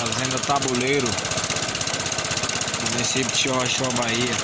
Fazenda Tabuleiro, município de Chorrochó, Bahia.